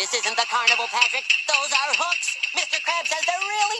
This isn't the carnival, Patrick. Those are hooks. Mr. Crab says they're really